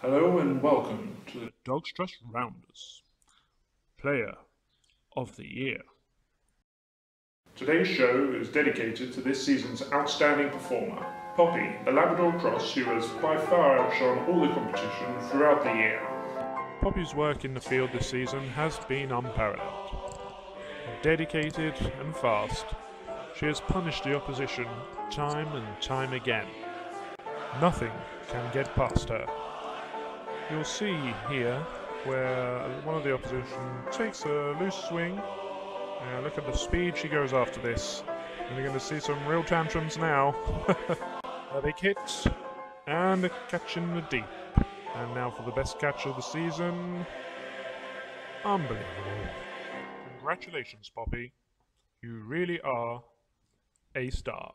Hello and welcome to the Dogs Trust Rounders. Player of the Year. Today's show is dedicated to this season's outstanding performer, Poppy, the Labrador Cross, who has by far outshone all the competition throughout the year. Poppy's work in the field this season has been unparalleled. Dedicated and fast, she has punished the opposition time and time again. Nothing can get past her. You'll see here where one of the opposition takes a loose swing. Uh, look at the speed she goes after this. And you're going to see some real tantrums now. a big hit and a catch in the deep. And now for the best catch of the season. Unbelievable. Congratulations, Poppy. You really are a star.